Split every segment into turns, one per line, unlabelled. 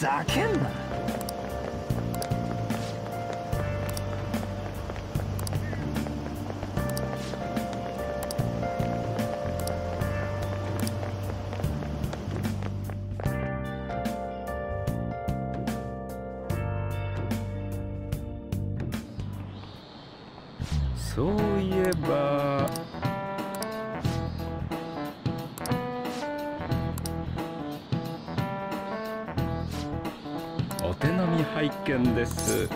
ざけんな。
そういえば。お手並み拝見です。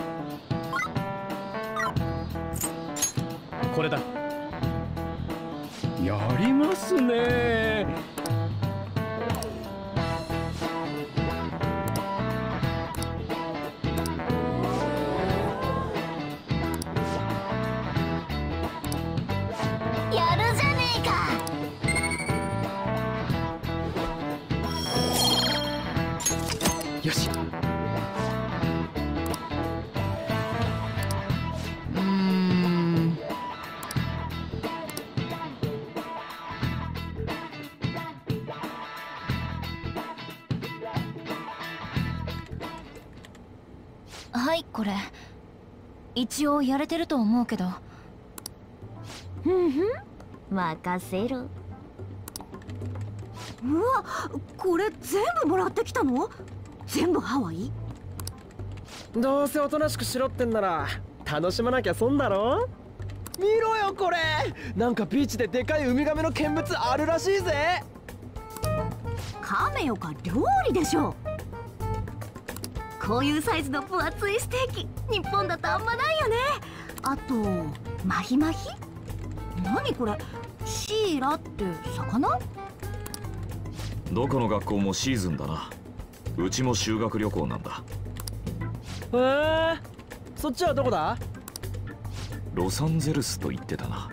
これだ。
やりますね
一応やれてると思うけど。ふんふん。任せる
うわこれ全部もらってきたの？全部ハワイ？
どうせおとなしくしろってんなら楽しまなきゃ損だろ？見ろよこれ。なんかビーチででかいウミガメの見物あるらしいぜ。
カメよか料理でしょこういうサイズの分厚いステーキ日本だとあんまないよね。あとマヒマヒ何これ？シイラって魚？
どこの学校もシーズンだな。うちも修学旅行なんだ。
へえそっちはどこだ？
ロサンゼルスと言ってたな。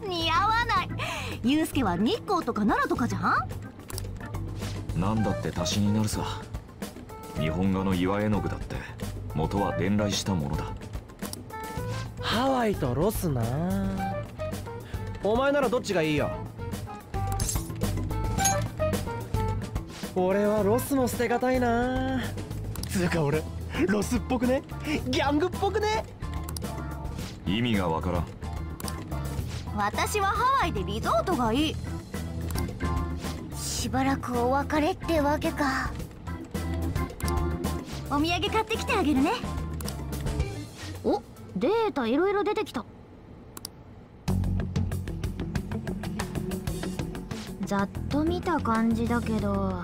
似合わない。ユウスケは日光とか奈良とかじゃん？
なんだって足しになるさ。日本画の岩絵の具だって元は伝来したものだ。
ハワイとロスな。お前ならどっちがいいよ。俺はロスも捨てがたいな。つうか俺ロスっぽくね？ギャングっぽくね？
意味がわからん。
私はハワイでリゾートがいい
しばらくお別れってわけか。
お土産買ってきてあげるね。
おデータいろいろ出てきた。ざっと見た感じだけど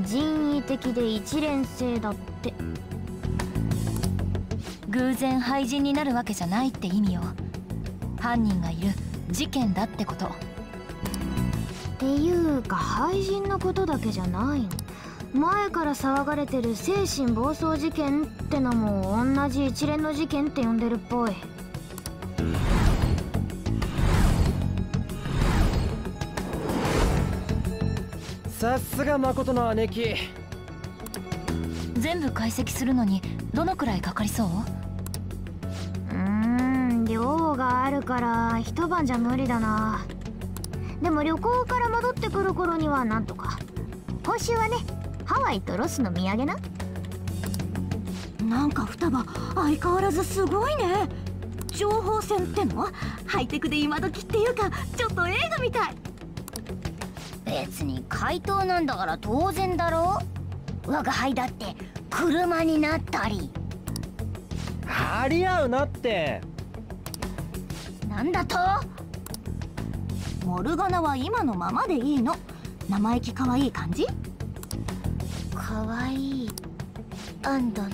人為的で一連性だって。
偶然廃人になるわけじゃないって意味よ。犯人がいる。事件だってこと
っていうか廃人のことだけじゃないの。前から騒がれてる精神暴走事件ってのも同じ一連の事件って呼んでるっぽい。
さすが誠の姉貴。
全部解析するのにどのくらいかかりそう？
うーん量があるから一晩じゃ無理だなでも旅行から戻ってくる頃にはなんとか。報酬はねハワイとロスの土産な。
なんか双葉相変わらずすごいね。情報戦っての？ハイテクで今時っていうかちょっと映画みたい。
別に怪盗なんだから当然だろ。我が輩だって車になったり。
張り合うなって。
なんだと？
モルガナは今のままでいいの？生意気可愛い感じ？
かわいいアンドの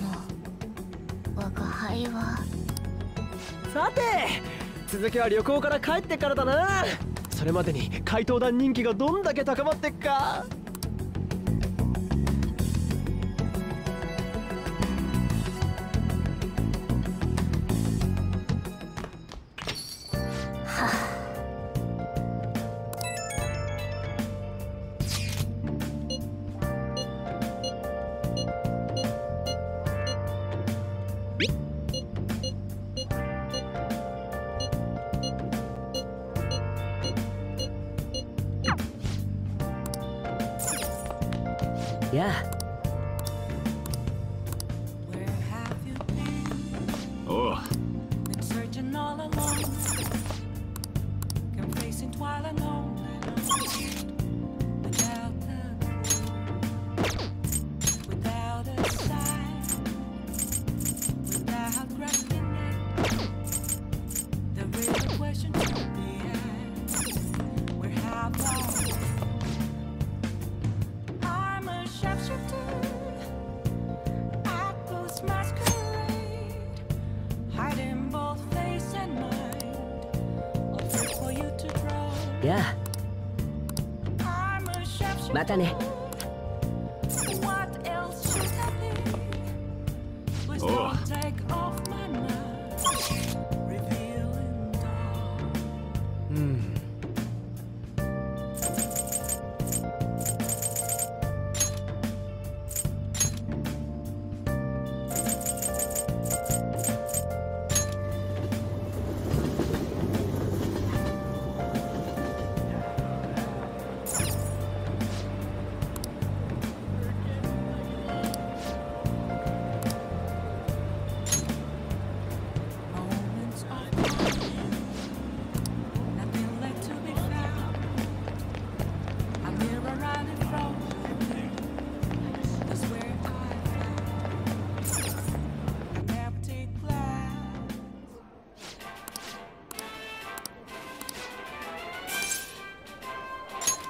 我が輩は。
さて続きは旅行から帰ってからだな。それまでに怪盗団人気がどんだけ高まってっか
あね。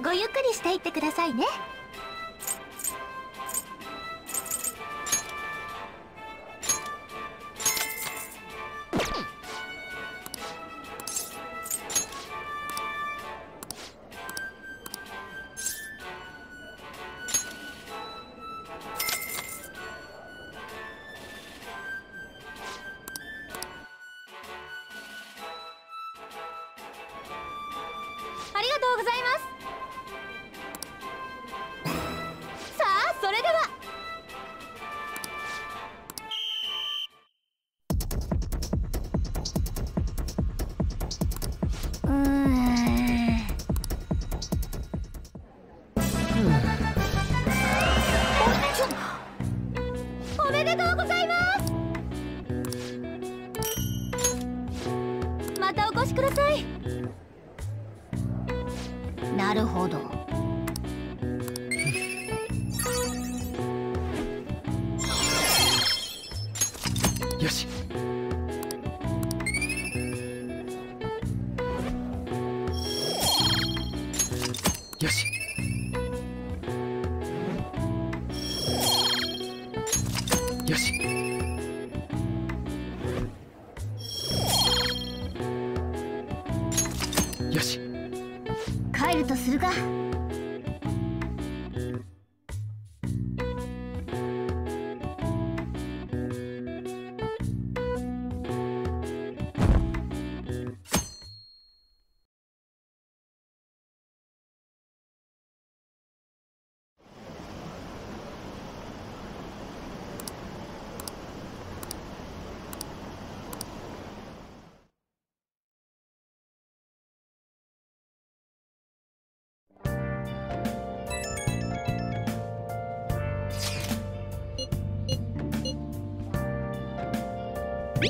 ごゆっくりしていってくださいね。
よし。よし。よし。
帰るとするか。よ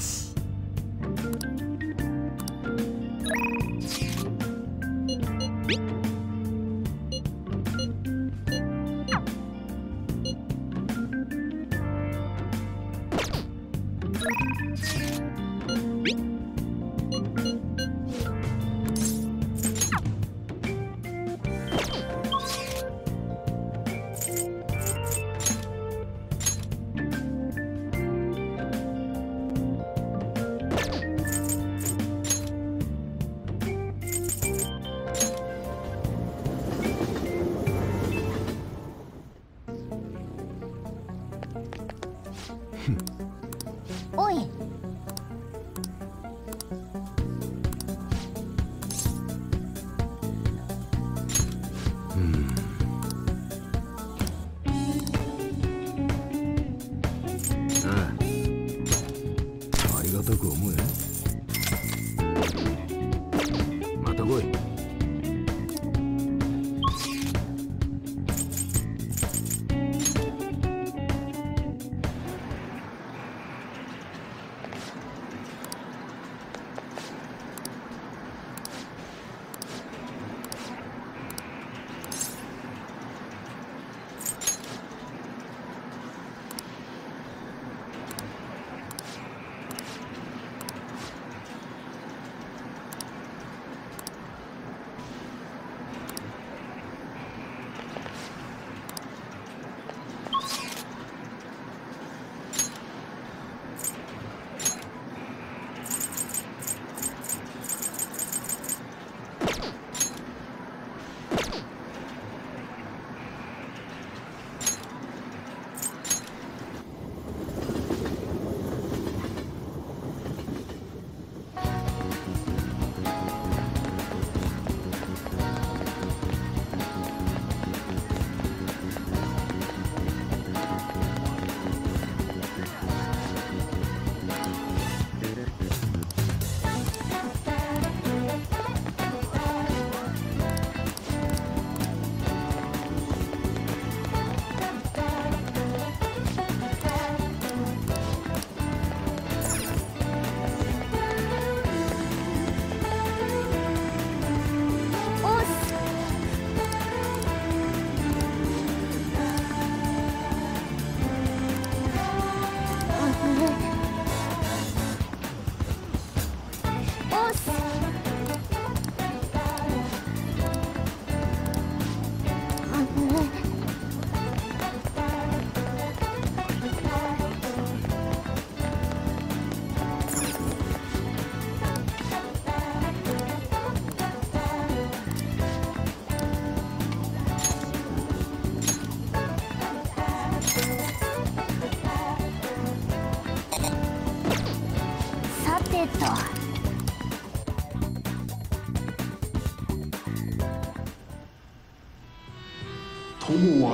し。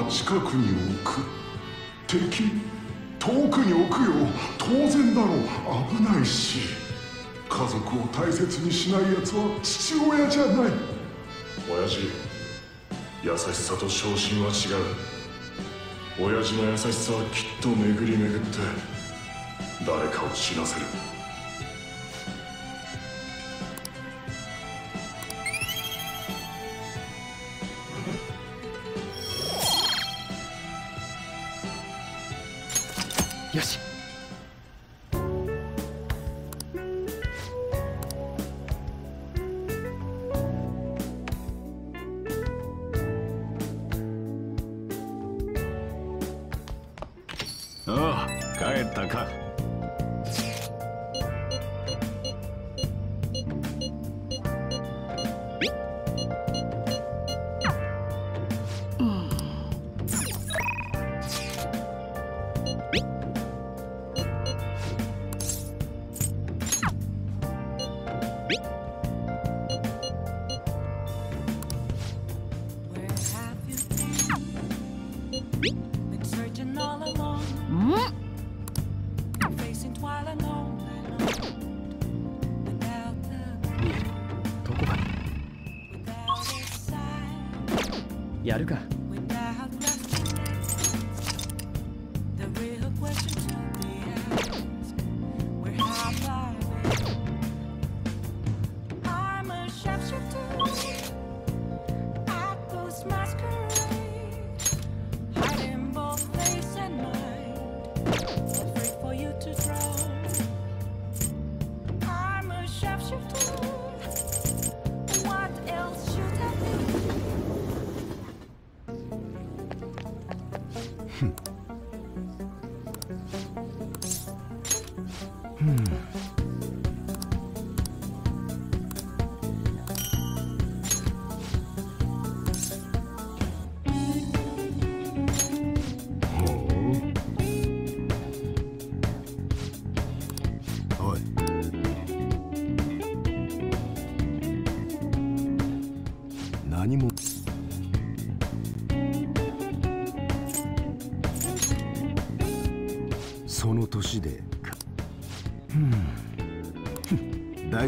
近くに置く。敵遠くに置くよ。当然だろう。危ないし。家族を大切にしない奴は父親じゃない。親父優しさと昇進は違う。親父の優しさはきっと巡り巡って誰かを死なせる。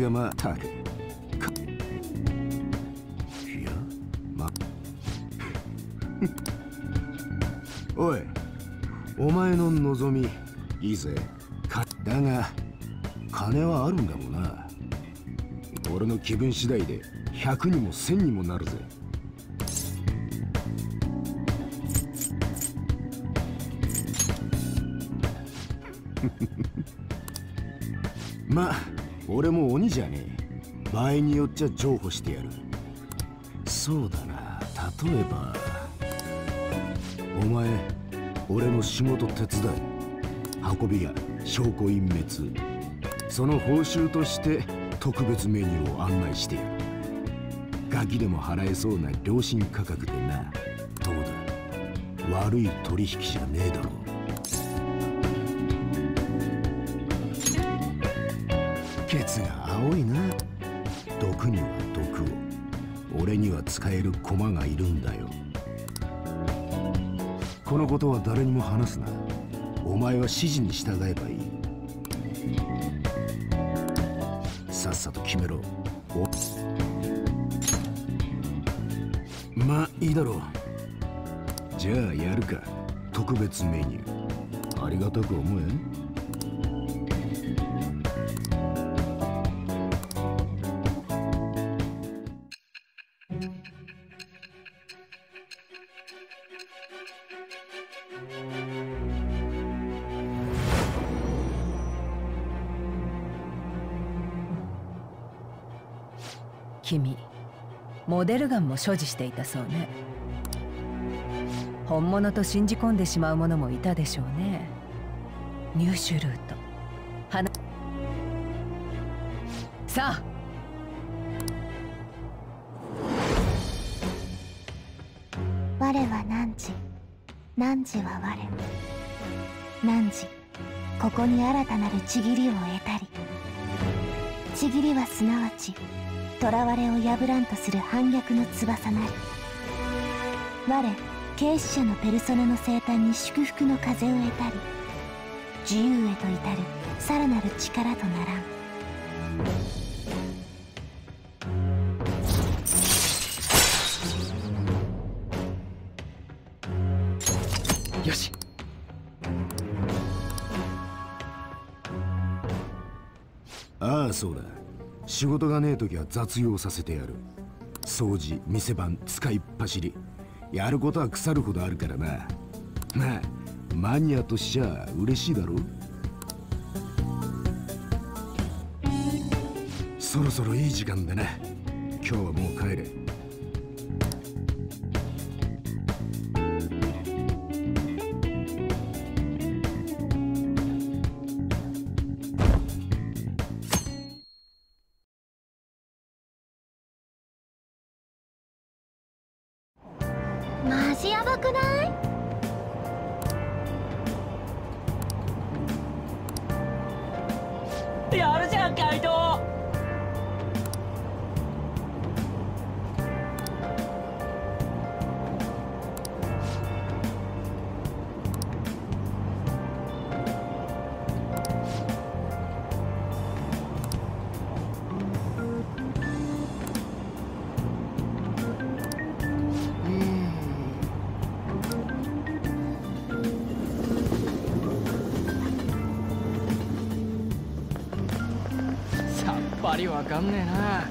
がまあたくかいやまおいお前の望みいいぜかだが金はあるんだろうな俺の気分次第で100にも1000にもなるぜまあ俺も鬼じゃねえ。場合によっちゃ譲歩してやる。そうだな。例えばお前俺の仕事手伝い。運び屋証拠隠滅。その報酬として特別メニューを案内してやる。ガキでも払えそうな良心価格でな。どうだ？悪い取引じゃねえだろう。ケツが青いな。毒には毒を。俺には使える駒がいるんだよ。このことは誰にも話すな。お前は指示に従えばいい。さっさと決めろ。お。まあいいだろう。じゃあやるか。特別メニュー。ありがたく思え
君モデルガンも所持していたそうね。本物と信じ込んでしまう者もいたでしょうね。入手ルート。
汝ここに新たなるちぎりを得たり。ちぎりはすなわち囚われを破らんとする反逆の翼なり。我軽視者のペルソナの生誕に祝福の風を得たり。自由へと至るさらなる力とならん。
仕事がねえ時は雑用させてやる。掃除店番使いっ走り。やることは腐るほどあるからな。まあマニアとしちゃ嬉しいだろそろそろいい時間だな。今日はもう帰れ。
やるりわかんねえな。